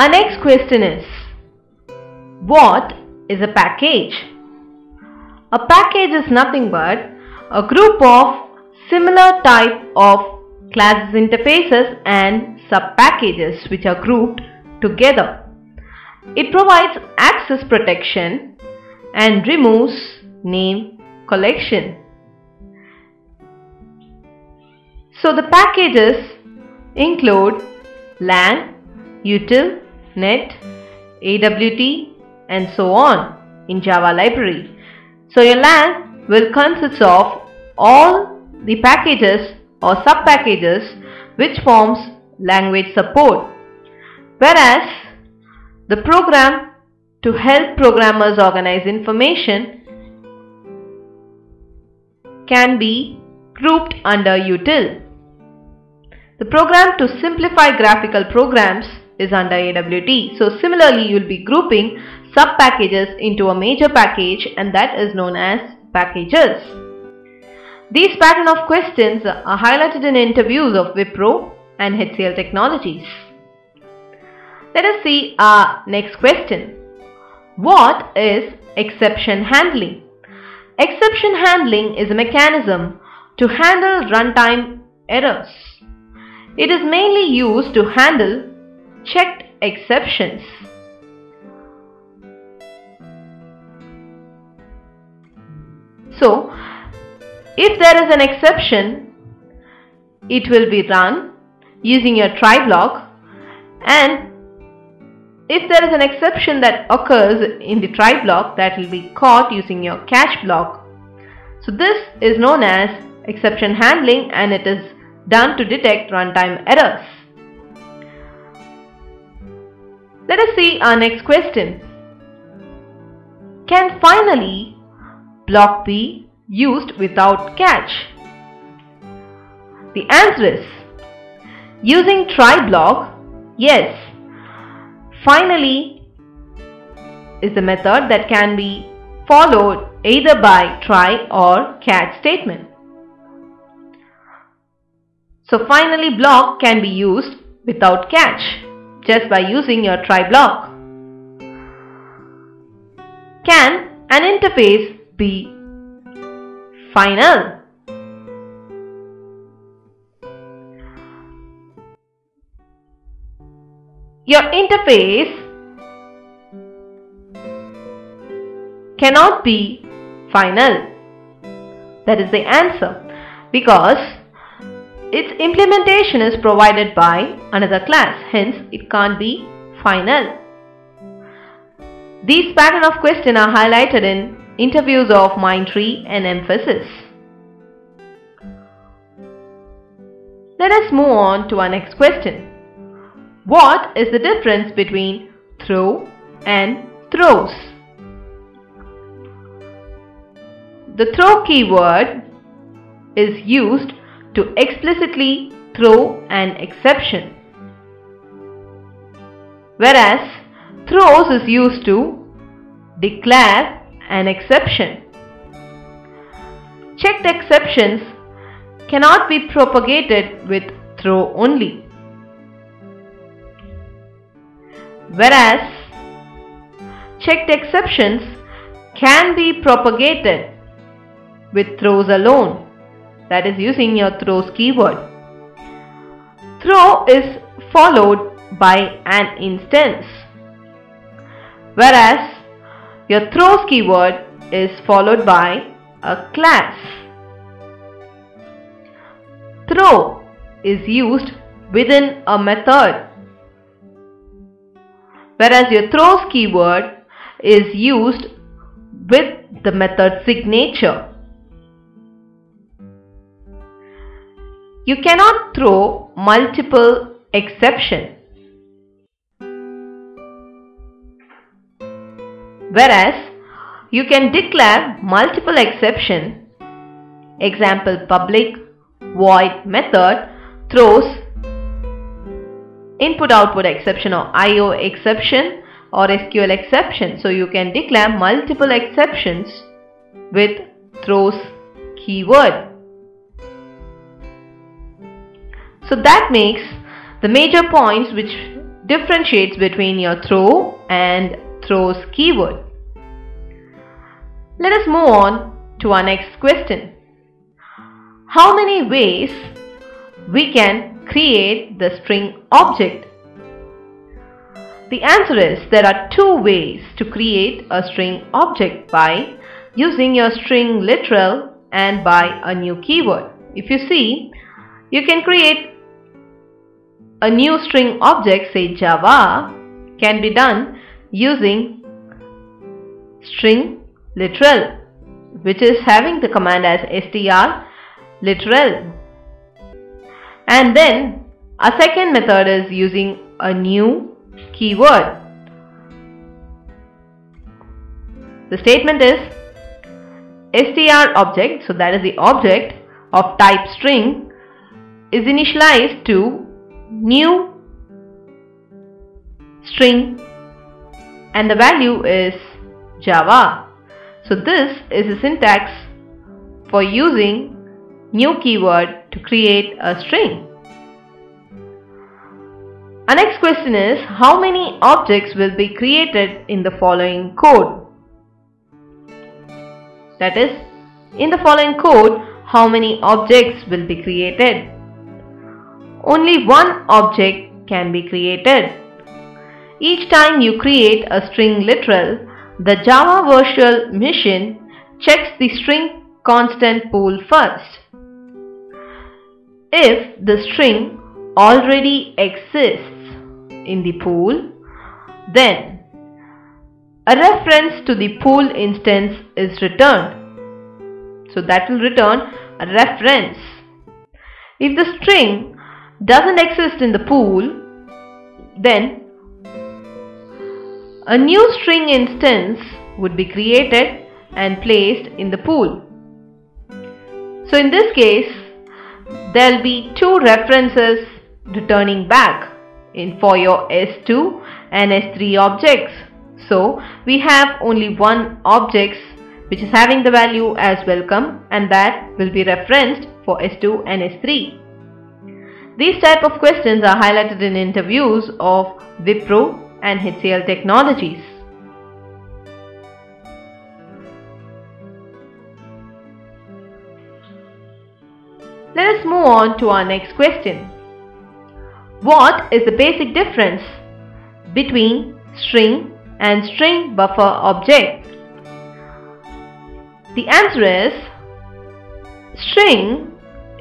Our next question is What is a package? A package is nothing but a group of similar type of classes interfaces and sub-packages which are grouped together. It provides access protection and removes name collision. So the packages include lang, util, net, AWT and so on in Java library. So your lang will consist of all the packages or sub-packages which forms language support. Whereas the program to help programmers organize information can be grouped under util. The program to simplify graphical programs is under AWT. So similarly, you will be grouping sub-packages into a major package and that is known as packages. These pattern of questions are highlighted in interviews of Wipro and HCL Technologies. Let us see our next question. What is exception handling? Exception handling is a mechanism to handle runtime errors. It is mainly used to handle checked exceptions. So, if there is an exception, it will be run using your try block and if there is an exception that occurs in the try block that will be caught using your catch block. So this is known as exception handling and it is done to detect runtime errors. Let us see our next question. Can finally block be used without catch? The answer is using try block, yes. Finally is the method that can be followed either by try or catch statement. So finally block can be used without catch just by using your try block. Can an interface be final? Your interface cannot be final. That is the answer because its implementation is provided by another class, hence it can't be final. These pattern of question are highlighted in interviews of Mindtree and Mphasis. Let us move on to our next question. What is the difference between throw and throws? The throw keyword is used to explicitly throw an exception. Whereas throws is used to declare an exception. Checked exceptions cannot be propagated with throw only. Whereas checked exceptions can be propagated with throws alone that is using your throws keyword. Throw is followed by an instance whereas your throws keyword is followed by a class. Throw is used within a method whereas your throws keyword is used with the method signature. You cannot throw multiple exception. Whereas you can declare multiple exception. Example public void method throws input output exception or IO exception or SQL exception. So you can declare multiple exceptions with throws keyword. So that makes the major points which differentiates between your throw and throws keyword. Let us move on to our next question. How many ways we can create the string object? The answer is there are two ways to create a string object by using your string literal and by a new keyword. If you see, you can create a new string object say Java can be done using string literal which is having the command as str literal and then a second method is using a new keyword. The statement is str object so that is the object of type string is initialized to new string and the value is java. So this is a syntax for using new keyword to create a string. Our next question is how many objects will be created in the following code? That is in the following code how many objects will be created only one object can be created. Each time you create a string literal, the Java virtual machine checks the string constant pool first. If the string already exists in the pool, then a reference to the pool instance is returned. So that will return a reference. If the string doesn't exist in the pool, then a new string instance would be created and placed in the pool. So in this case, there'll be two references returning back in for your S2 and S3 objects. So we have only one objects which is having the value as welcome and that will be referenced for S2 and S3. These type of questions are highlighted in interviews of Wipro and HCL Technologies. Let us move on to our next question. What is the basic difference between string and string buffer object? The answer is string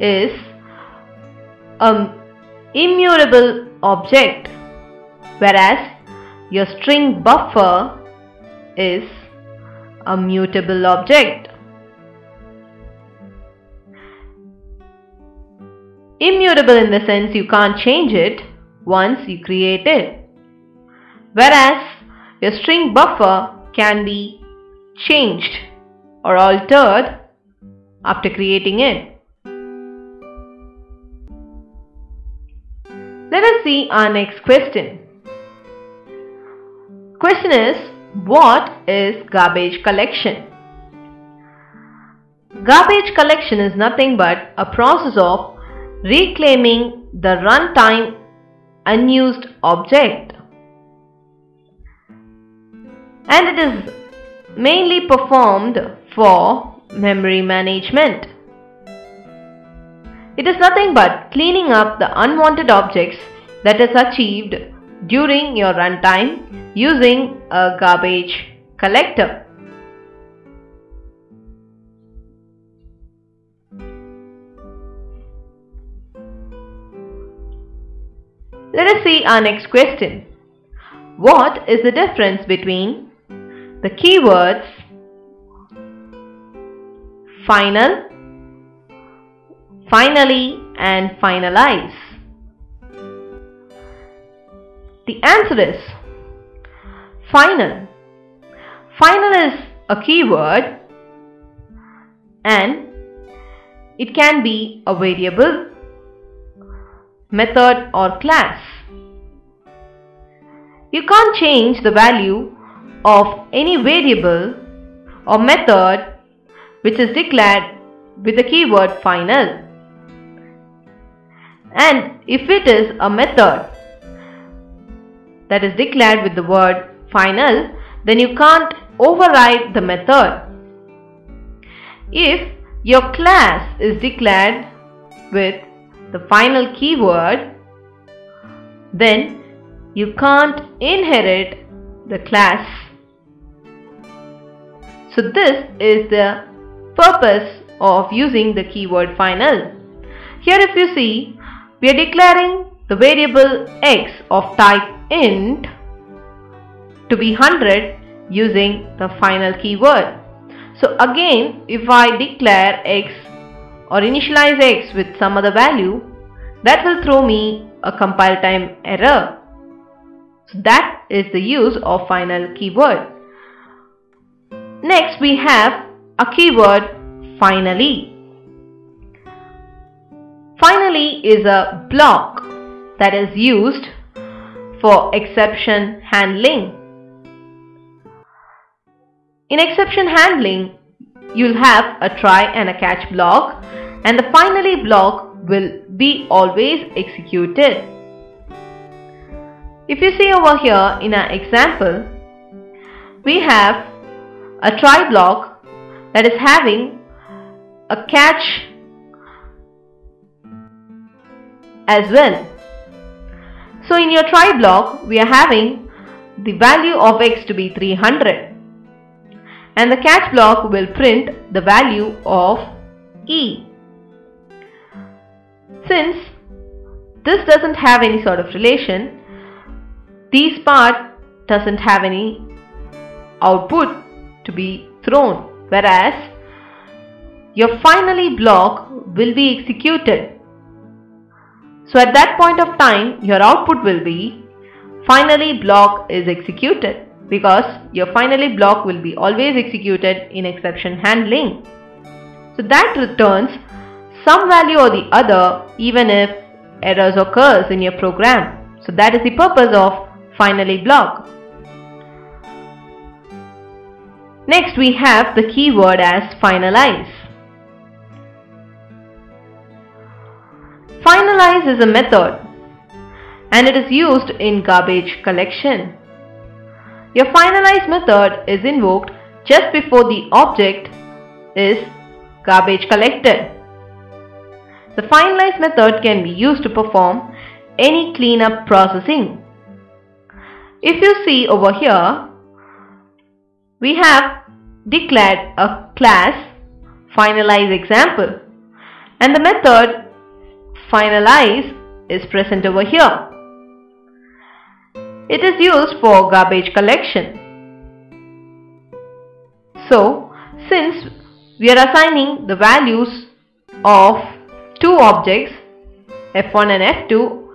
is an immutable object whereas your string buffer is a mutable object. Immutable in the sense you can't change it once you create it. Whereas your string buffer can be changed or altered after creating it. Let us see our next question. Question is what is garbage collection? Garbage collection is nothing but a process of reclaiming the runtime unused object and it is mainly performed for memory management. It is nothing but cleaning up the unwanted objects that is achieved during your runtime using a garbage collector. Let us see our next question. What is the difference between the keywords final finally and finalize? The answer is final. Final is a keyword and it can be a variable, method or class. You can't change the value of any variable or method which is declared with the keyword final and if it is a method that is declared with the word final, then you can't override the method. If your class is declared with the final keyword, then you can't inherit the class. So this is the purpose of using the keyword final. Here if you see, we are declaring the variable x of type int to be 100 using the final keyword. So again, if I declare x or initialize x with some other value, that will throw me a compile time error. So that is the use of final keyword. Next we have a keyword finally. Finally is a block that is used for exception handling. In exception handling, you'll have a try and a catch block and the finally block will be always executed. If you see over here in our example, we have a try block that is having a catch as well. So in your try block, we are having the value of x to be 300 and the catch block will print the value of e. Since this doesn't have any sort of relation, this part doesn't have any output to be thrown whereas your finally block will be executed. So at that point of time your output will be finally block is executed because your finally block will be always executed in exception handling. So that returns some value or the other even if errors occurs in your program. So that is the purpose of finally block. Next we have the keyword as finalize. Finalize is a method and it is used in garbage collection. Your finalize method is invoked just before the object is garbage collected. The finalize method can be used to perform any cleanup processing. If you see over here, we have declared a class finalize example and the method finalize is present over here. It is used for garbage collection. So, since we are assigning the values of two objects f1 and f2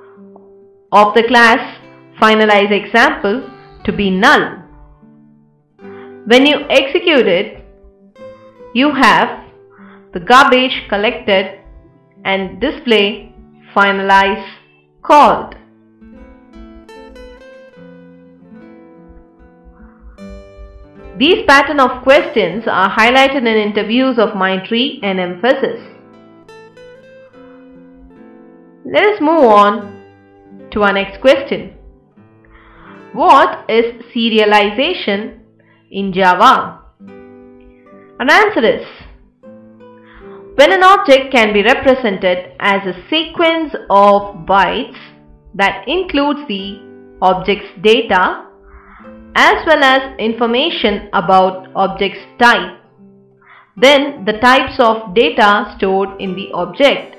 of the class finalize example to be null. When you execute it, you have the garbage collected and display finalize called. These pattern of questions are highlighted in interviews of Mindtree and Mphasis. Let us move on to our next question. What is serialization in Java? An answer is when an object can be represented as a sequence of bytes that includes the object's data as well as information about object's type, then the types of data stored in the object.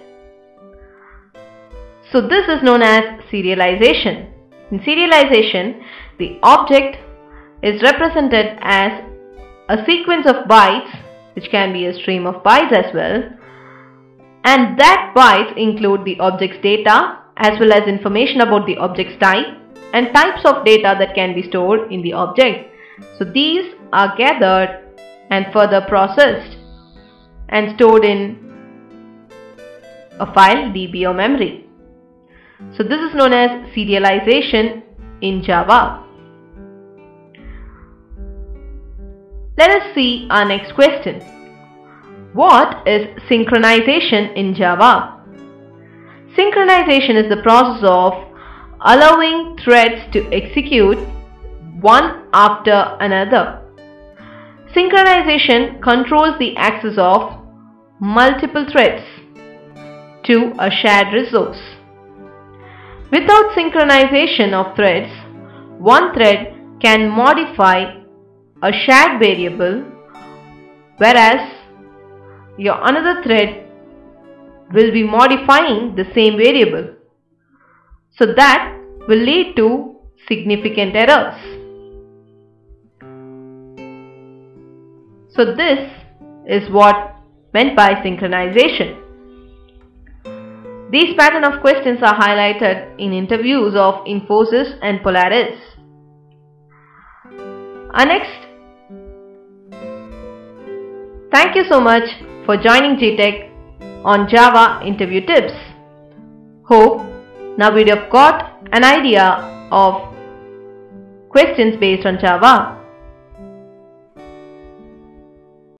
So this is known as serialization. In serialization, the object is represented as a sequence of bytes which can be a stream of bytes as well and that bytes include the object's data as well as information about the object's type and types of data that can be stored in the object. So these are gathered and further processed and stored in a file DB or memory. So this is known as serialization in Java. Let us see our next question. What is synchronization in Java? Synchronization is the process of allowing threads to execute one after another. Synchronization controls the access of multiple threads to a shared resource. Without synchronization of threads, one thread can modify a shared variable whereas your another thread will be modifying the same variable. So that will lead to significant errors. So this is what meant by synchronization. These pattern of questions are highlighted in interviews of Infosys and Polaris. Our next, thank you so much for joining GTech on Java interview tips. Hope now we have got an idea of questions based on Java